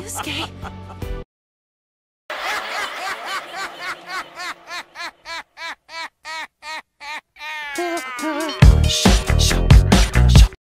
Yusuke. Shh, shh.